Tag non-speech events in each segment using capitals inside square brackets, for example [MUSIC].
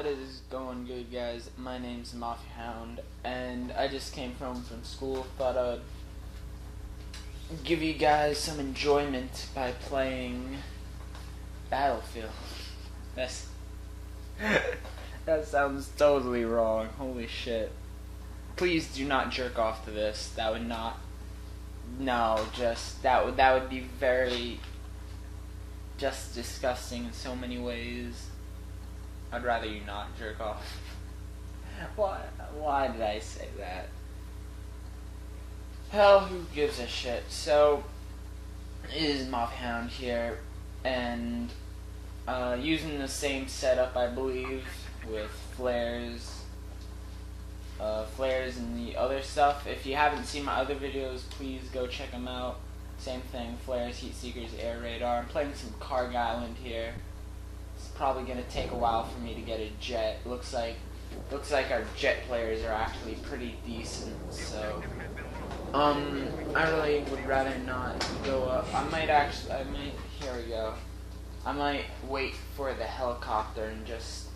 What is going good, guys? My name's Mafia Hound, and I just came home from school. Thought I'd give you guys some enjoyment by playing Battlefield. [LAUGHS] That's [LAUGHS] that sounds totally wrong. Holy shit! Please do not jerk off to this. That would not. No, just that would that would be very just disgusting in so many ways. I'd rather you not jerk off. [LAUGHS] Why? Why did I say that? Hell, who gives a shit? So, it is Mothhound here, and uh, using the same setup, I believe, with flares, uh, flares and the other stuff. If you haven't seen my other videos, please go check them out. Same thing, flares, heat seekers, air radar. I'm playing some Kharg Island here. Probably gonna take a while for me to get a jet. Looks like looks like our jet players are actually pretty decent. So, um, I really would rather not go up. I might actually, I might. Here we go. I might wait for the helicopter and just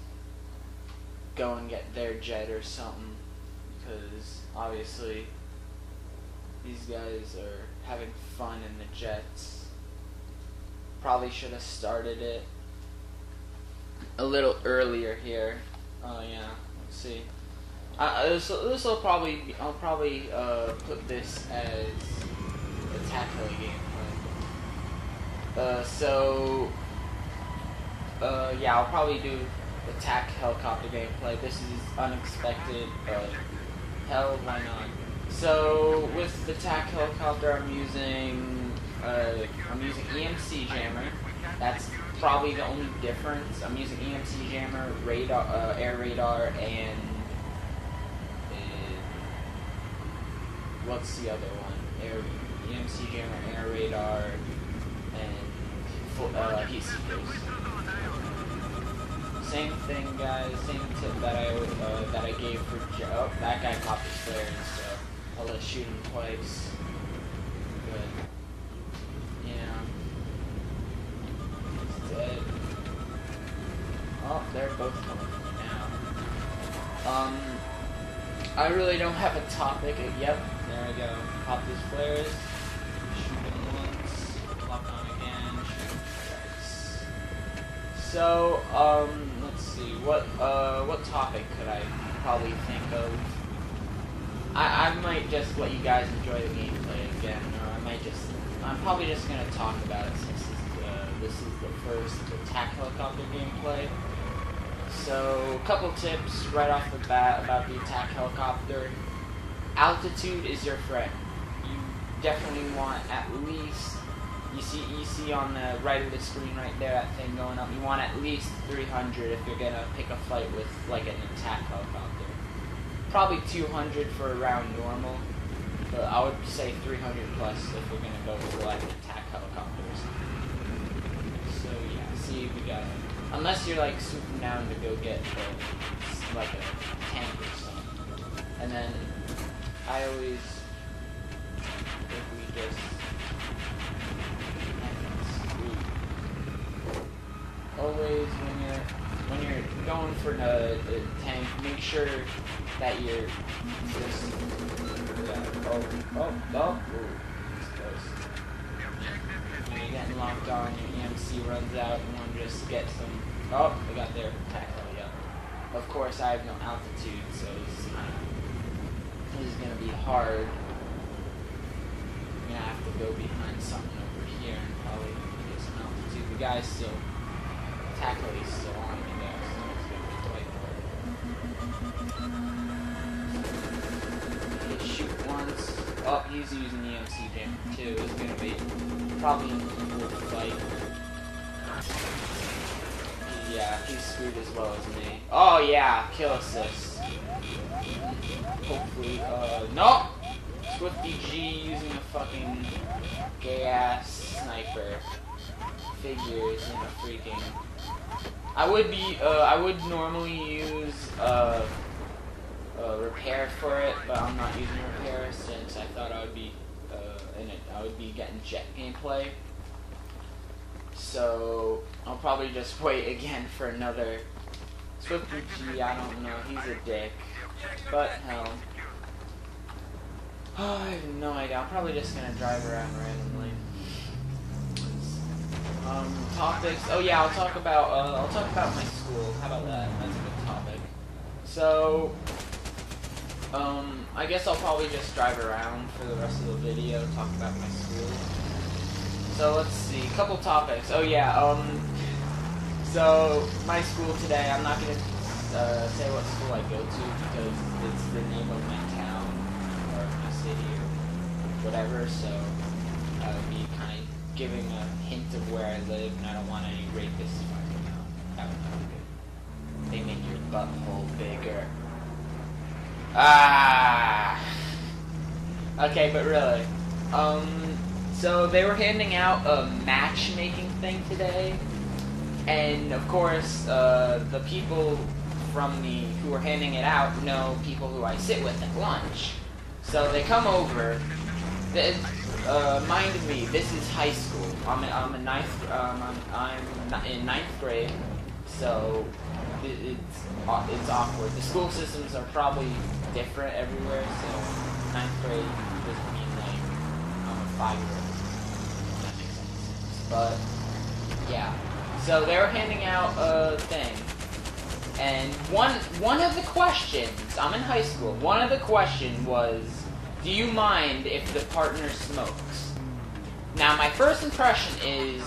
go and get their jet or something because obviously these guys are having fun in the jets. Probably should have started it a little earlier here. Oh yeah, let's see. Uh, this this will probably be, I'll probably uh, put this as attack heli gameplay. Uh, so uh, yeah, I'll probably do attack helicopter gameplay. This is unexpected, but hell, why not? So with the attack helicopter, I'm using uh, I'm using EMC jammer. That's probably the only difference. I'm using EMC jammer, radar, uh, air radar, and uh, what's the other one? Air EMC jammer, air radar, and uh, heat seekers. Same thing, guys. Same tip that I uh, that I gave for Joe. Oh, that guy popped his flares, so I'll let shoot him twice. Good. Now. Um, I really don't have a topic. Yep, there we go. Pop his flares. Shoot him once. Lock on again. So, um, let's see. What, uh, what topic could I probably think of? I, I might just let you guys enjoy the gameplay again, or I might just, I'm probably just gonna talk about it since this is, this is the first attack helicopter gameplay. So, a couple tips right off the bat about the attack helicopter. Altitude is your friend. You definitely want at least, you see, you see on the right of the screen right there, that thing going up, you want at least 300 if you're gonna pick a flight with, like, an attack helicopter probably 200 for around normal, but I would say 300 plus if we're gonna go with like attack helicopters. So yeah, see if we got unless you're like swooping down to go get the, like a tank or something, and then I always if we just always when you're when you're going for the, the tank, make sure that you're just yeah, oh oh oh Ooh, close. When you're getting locked on, EMC runs out, and to just get some. Oh, they got their heli up. Of course, I have no altitude, so is kind of this is gonna be hard. I'm gonna have to go behind something over here and probably get some altitude. The guy's still attack heli's still on me though, so it's gonna be quite hard. Shoot once. Oh, he's using the MC jammer too. It's gonna be probably an equal fight. Yeah, he's screwed as well as me. Oh yeah, kill assist. Hopefully, uh, no! Swifty G using a fucking gay ass sniper. Figures in a freaking I would be, uh, I would normally use, uh, uh, repair for it, but I'm not using repair since I thought I would be, uh, in it, I would be getting jet gameplay. So, I'll probably just [LAUGHS] wait again for another Swifty G, I don't know. He's a dick. But hell. Oh, [SIGHS] I have no idea. I'm probably just gonna drive around randomly. Um, topics. Oh yeah, I'll talk about. Uh, I'll talk about my school. How about that? That's a good topic. So, um, I guess I'll probably just drive around for the rest of the video, talk about my school. So let's see, a couple topics. Oh yeah, um, so my school today. I'm not gonna uh, say what school I go to because it's the name of my town or my city or whatever. So I would be kind of giving a hint of where I live, and I don't want any rapists finding out. That would not be good. They make your butthole bigger. Ah. Okay, but really, um, so they were handing out a matchmaking thing today, and of course, uh, the people from the who were handing it out know people who I sit with at lunch. So they come over. This, uh, mind me, this is high school. I'm in, I'm in ninth. Um, I'm, I'm in ninth grade, so it, it's it's awkward. The school systems are probably different everywhere. So ninth grade doesn't mean like I'm a five year. That makes sense. But yeah. So they were handing out a thing. And one one of the questions, I'm in high school. One of the question was, do you mind if the partner smokes? Now my first impression is,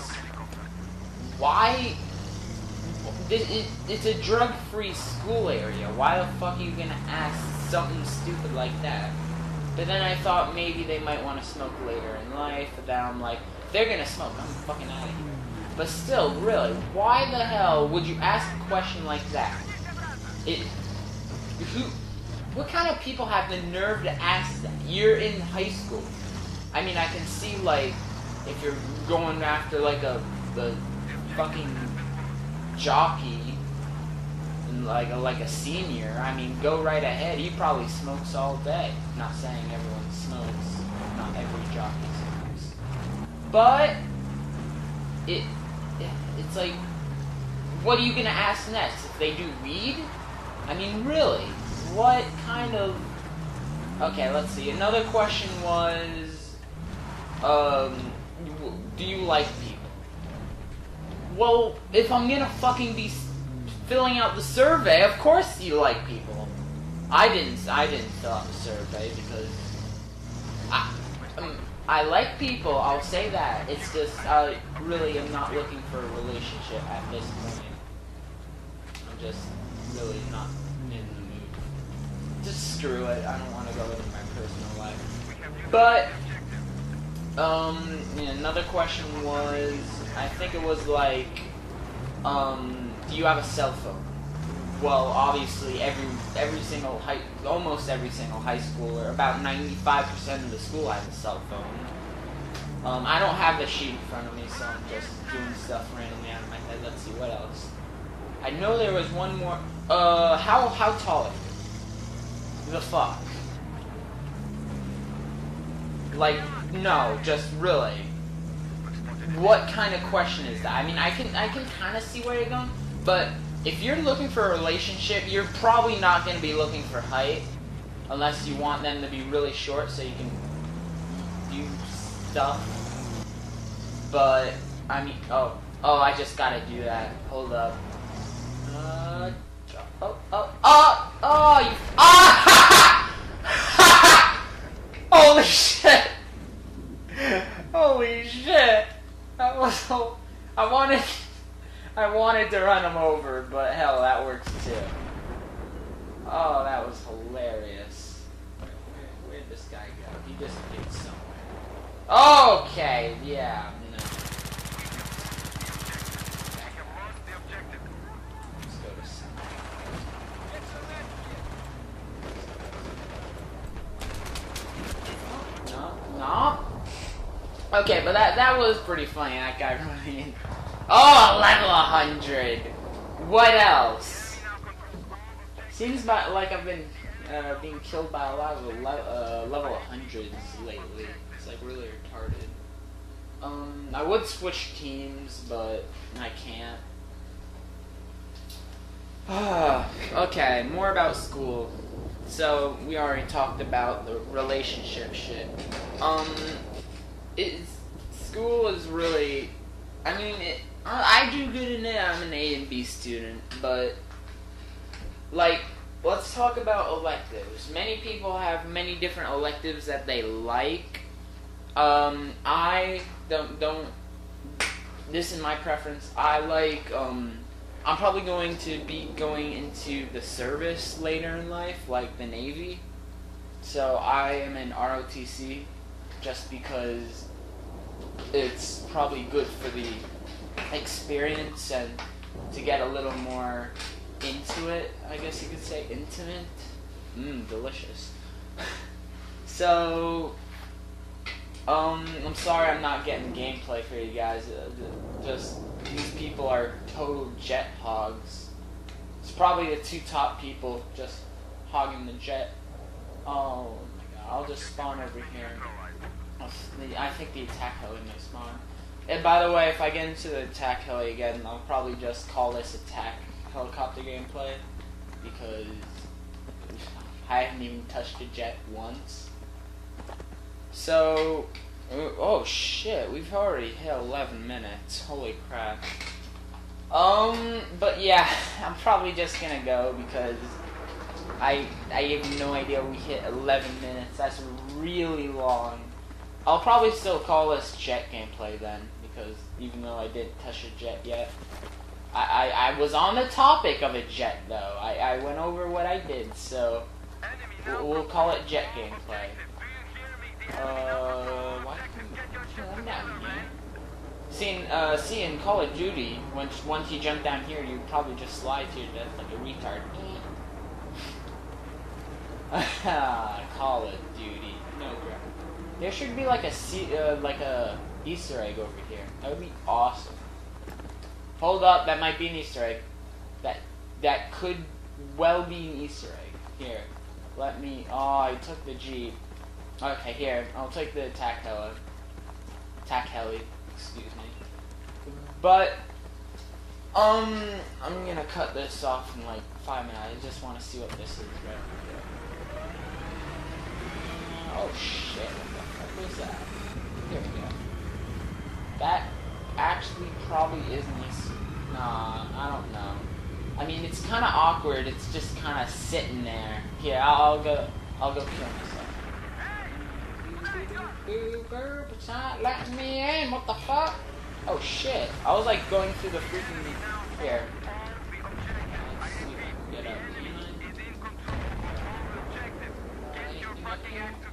why? This, it, it's a drug-free school area. Why the fuck are you gonna ask something stupid like that? But then I thought maybe they might want to smoke later in life. But then I'm like, they're gonna smoke, I'm fucking out of here. But still, really, why the hell would you ask a question like that? It, who, what kind of people have the nerve to ask that? You're in high school. I mean, I can see like if you're going after like a the fucking jockey like a, like a senior. I mean, go right ahead. He probably smokes all day. Not saying everyone smokes. Not every jockey smokes. But it, it it's like, what are you gonna ask next? If they do weed? I mean, really? What kind of? Okay, let's see. Another question was, um, do you like people? Well, if I'm gonna fucking be filling out the survey, of course you like people. I didn't. I didn't fill out the survey because I, um, I like people. I'll say that. It's just I really am not looking for a relationship at this point. I'm just really not in the mood. Just screw it. I don't want to go into my personal life. But um, another question was, I think it was like, um, do you have a cell phone? Well, obviously, every every single high, almost every single high schooler, about ninety five percent of the school has a cell phone. Um, I don't have the sheet in front of me, so I'm just doing stuff randomly out of my head. Let's see what else. I know there was one more. Uh, how how tall are you? The fuck. Like, no, just really. What kind of question is that? I mean, I can I can kind of see where you're going, but if you're looking for a relationship, you're probably not going to be looking for height, unless you want them to be really short so you can do stuff. But I mean, oh, oh, I just gotta do that. Hold up. Uh, oh, oh, oh, oh, you, ah! Holy shit! Holy shit! That was so. I wanted. I wanted to run him over, but hell, that works too. Oh, that was hilarious. Where, where, where'd this guy go? He disappeared somewhere. Okay, yeah. No. Let's go to center. No, no. Okay, but that that was pretty funny. That guy [LAUGHS] running in. Oh, level 100. What else? Seems about like I've been uh, being killed by a lot of le- uh, level 100s lately. It's like really retarded. Um, I would switch teams, but I can't. [SIGHS] Okay, more about school. So we already talked about the relationship shit. Um, it's school is really. I mean, it, I do good in it. I'm an A and B student, but like, let's talk about electives. Many people have many different electives that they like. Um, I don't don't. This is my preference. I like um I'm probably going to be going into the service later in life, like the Navy. So I am in ROTC just because it's probably good for the experience and to get a little more into it, I guess you could say intimate. Mmm, delicious. so, um, I'm sorry I'm not getting gameplay for you guys. Uh, just these people are total jet hogs. It's probably the two top people just hogging the jet. Oh god, I'll just spawn over here. I think the attack heli may spawn. And by the way, if I get into the attack heli again, I'll probably just call this attack helicopter gameplay because I haven't even touched a jet once. So, Oh shit, we've already hit 11 minutes. Holy crap. Um, but yeah, [LAUGHS] I'm probably just gonna go because I I have no idea we hit 11 minutes. That's really long. I'll probably still call this jet gameplay then because even though I didn't touch a jet yet, I, I, I was on the topic of a jet though. I, I went over what I did, so we'll, we'll call it jet gameplay. Uh, why come down here? Seeing, uh, seeing Call of Duty, once once you jump down here, you probably just slide to your death like a retard. [LAUGHS] Call of Duty, no crap. There should be like a uh, like a Easter egg over here. That would be awesome. Hold up, that might be an Easter egg. That that could well be an Easter egg. Here, let me. Oh, I took the Jeep. Okay, here, I'll take the attack heli. Attack heli, excuse me. But, um, I'm gonna cut this off in like five minutes. I just want to see what this is right here. Oh shit, what the fuck was that? There we go. That actually probably isn't Nah, I don't know. I mean, it's kind of awkward. It's just kind of sitting there. Here, I'll, I'll go. I'll go kill myself. Uber, it's not letting me in. What the fuck? Oh shit. I was like going through the freaking here. Get up. No,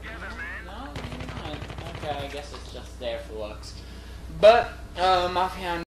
Okay, I guess it's just there for looks. But, um, offhand.